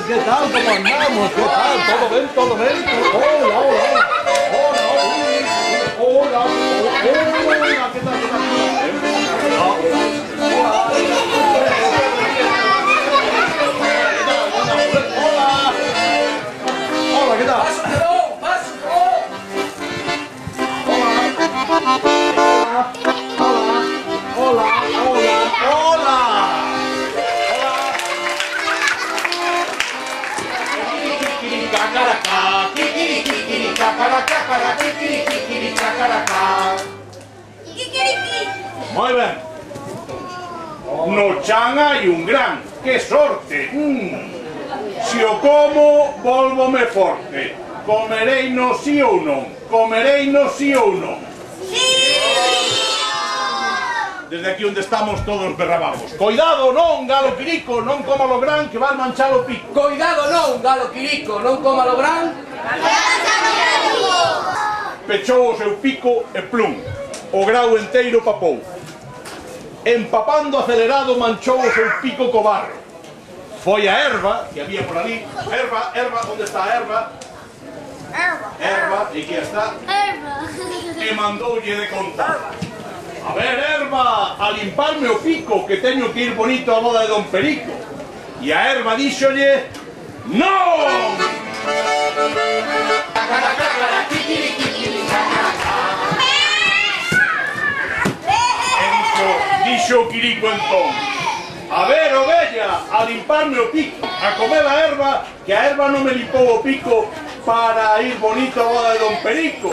¿qué tal? ¿Cómo andamos? ¿Qué tal? ¿Todo bien? ¿Todo bien? Hola. Hola, Moi ben. No chan hai un gran. Que sorte. Mm. Se o como, volvome forte. Comerei no sí ou non. Comerei no sí ou non. Desde aquí onde estamos todos berrabamos. Coidado non, galo quirico, non coma lo gran que van manchar o pico. Coidado non, galo quirico, non coma lo gran Pechou o seu pico e plum. O grau enteiro papou. Empapando acelerado manchou o seu pico co barro. Foi a erva que había por ali. Erva, erva, onde está a erva? Erva. Erva, e que está? Erva. E mandoulle de contar. Erva. A ver, erva, a limparme o pico, que teño que ir bonito a boda de Don Perico. E a erva díxolle, non! Enco, dixo Quirico A ver, ovella, a limparme o pico A comer a erva, que a erva non me limpou o pico Para ir bonito a boda de Don Perico